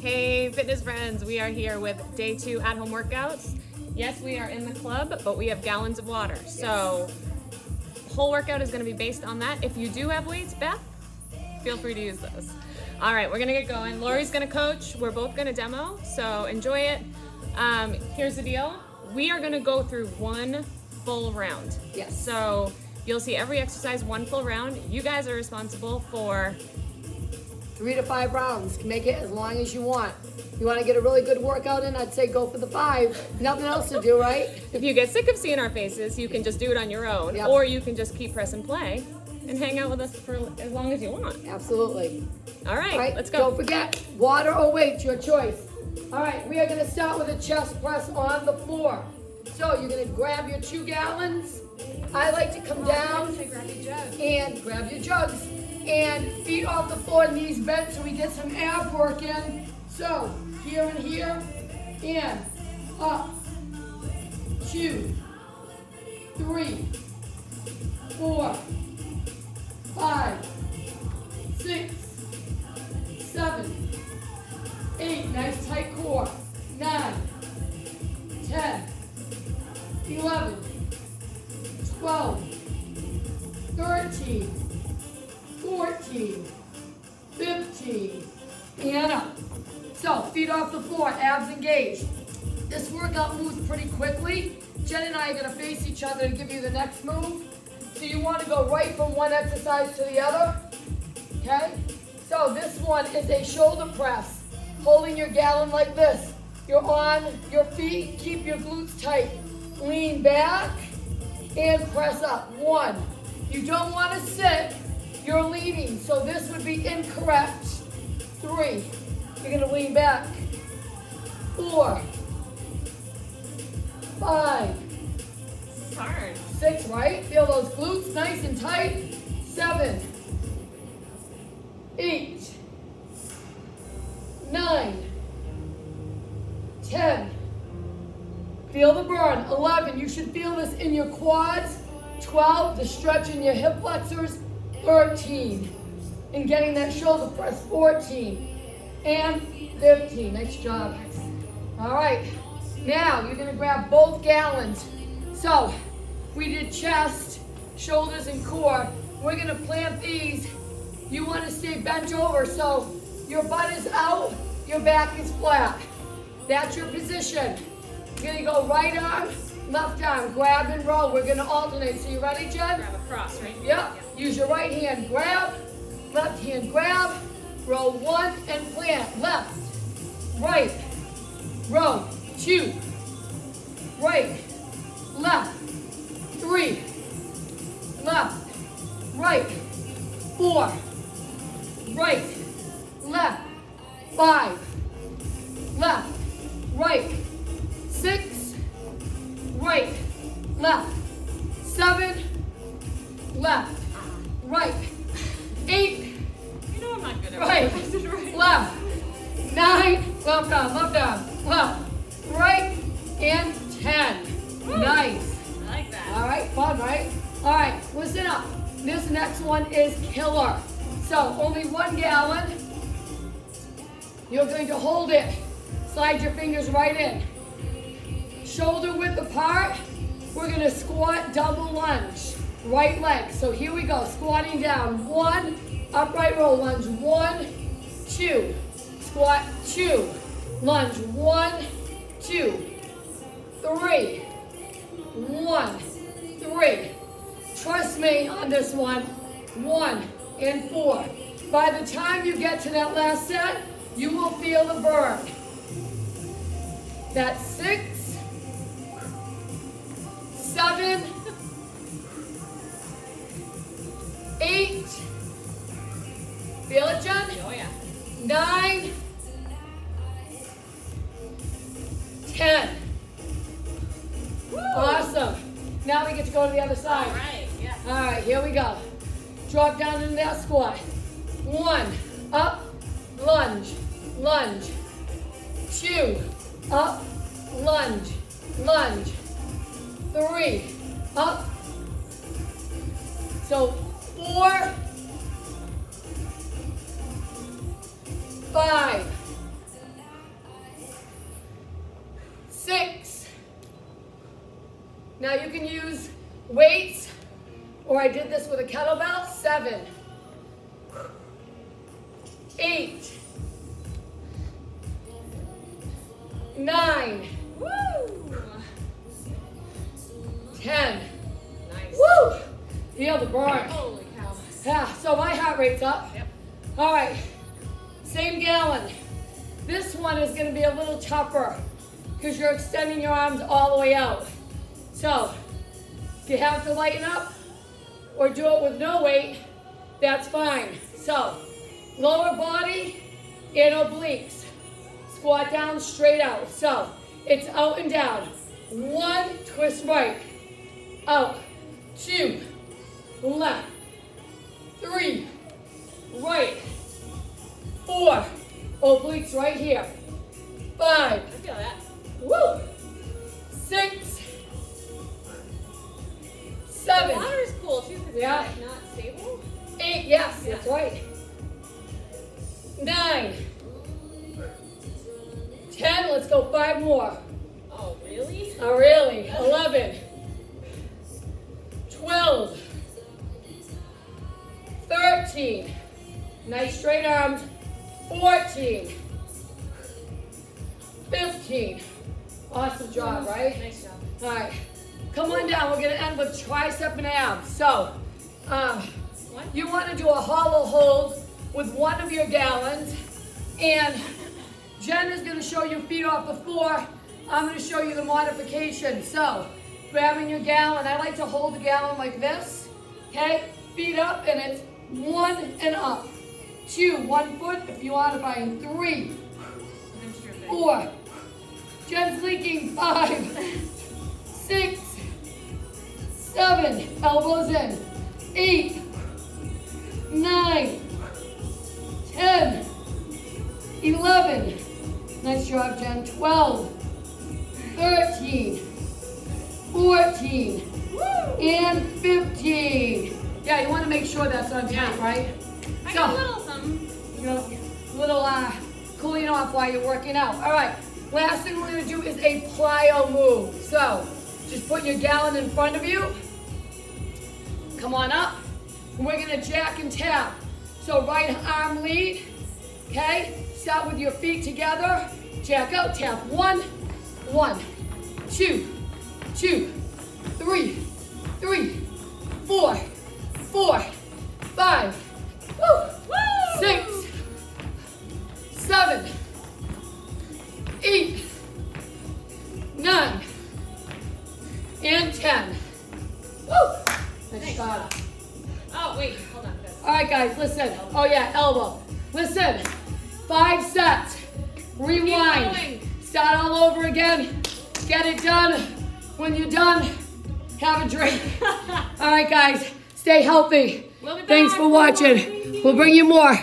Hey, fitness friends, we are here with day two at home workouts. Yes, we are in the club, but we have gallons of water. So, whole workout is going to be based on that. If you do have weights, Beth, feel free to use those. All right, we're going to get going. Lori's going to coach. We're both going to demo, so enjoy it. Um, here's the deal we are going to go through one full round. Yes. So, you'll see every exercise one full round. You guys are responsible for Three to five rounds. Make it as long as you want. You want to get a really good workout in, I'd say go for the five. Nothing else to do, right? If you get sick of seeing our faces, you can just do it on your own, Yep. or you can just keep press and play and hang out with us for as long as you want. Absolutely. All right, All right, let's go. Don't forget, water or weights, your choice. All right, we are going to start with a chest press on the floor. So you're going to grab your two gallons. I like to come down and grab your jugs and feet off the floor, knees bent so we get some ab work in. So here and here, and up, two, three, four, five, six, seven, eight, nice tight core, nine, ten, eleven, twelve, thirteen, Workout moves pretty quickly. Jen and I are gonna face each other to give you the next move. So you wanna go right from one exercise to the other, okay? So this one is a shoulder press, holding your gallon like this. You're on your feet, keep your glutes tight. Lean back and press up. One. You don't wanna sit, you're leaning, so this would be incorrect. Three. You're gonna lean back. Four. Five. Hard. Six, right? Feel those glutes nice and tight. Seven. Eight. Nine. Ten. Feel the burn. Eleven. You should feel this in your quads. Twelve. The stretch in your hip flexors. Thirteen. And getting that shoulder press. Fourteen. And fifteen. Nice job. All right. Now you're gonna grab both gallons. So we did chest, shoulders, and core. We're gonna plant these. You wanna stay bent over so your butt is out, your back is flat. That's your position. You're gonna go right arm, left arm, grab and roll. We're gonna alternate. So you ready, Jen? Grab a cross, right? Yep. Use your right hand, grab, left hand, grab, roll one and plant. Left, right, row, two, right, left, three, left, right, four, right, left, five, left, right, six, right, left, seven, left, right, eight, You know I'm not good at right, right. left, nine, left arm, left arm, next one is killer. So only one gallon. You're going to hold it. Slide your fingers right in. Shoulder width apart. We're gonna squat double lunge. Right leg. So here we go. Squatting down. One. Upright roll lunge. One, two. Squat. Two. Lunge. One, two, three. One, three. Trust me on this one. One and four. By the time you get to that last set, you will feel the burn. That's six, seven, eight, feel it, Jen? Oh yeah. Nine, ten. Awesome. Now we get to go to the other side. All right, here we go. Drop down into that squat. One, up, lunge, lunge. Two, up, lunge, lunge. Three, up. So four, five, six. Now you can use weights or I did this with a kettlebell. Seven, eight, nine, Woo! ten. Nice. Woo! Feel the burn. Holy cow. Yeah, so my heart rate's up. Yep. All right, same gallon. This one is gonna be a little tougher because you're extending your arms all the way out. So, if you have to lighten up or do it with no weight, that's fine. So, lower body and obliques. Squat down straight out. So, it's out and down. One, twist right. Out. Two, left. Three, right. Four, obliques right here. Five, I feel that. woo. Six, seven, Yeah. like not stable. eight, yes, that's right. Nine, ten, let's go five more. Oh, really? Oh, really? 11, 12, 13, nice straight arms, 14, 15. Awesome job, right? Nice job. All right, come on down. We're gonna end with tricep and abs. So, What? you want to do a hollow hold with one of your gallons, and Jen is going to show you feet off the floor. I'm going to show you the modification. So, grabbing your gallon, I like to hold the gallon like this. Okay, feet up, and it's one and up. Two, one foot if you want to find three, four. Jen's leaking. Five, six, seven. Elbows in. Eight, nine, ten, eleven. Nice job, Jen. Twelve, thirteen, fourteen, and fifteen. Yeah, you want to make sure that's on Yeah. right? I So- got a little something. you know, little uh, cooling off while you're working out. All right, last thing we're gonna do is a plyo move. So, just put your gallon in front of you. Come on up. We're gonna jack and tap. So right arm lead, okay? Start with your feet together. Jack out, tap. One, one, two, two, three, three, four, four, five, elbow. Listen. Five sets. Rewind. Start all over again. Get it done. When you're done, have a drink. all right, guys, stay healthy. We'll Thanks for watching. We'll bring you more.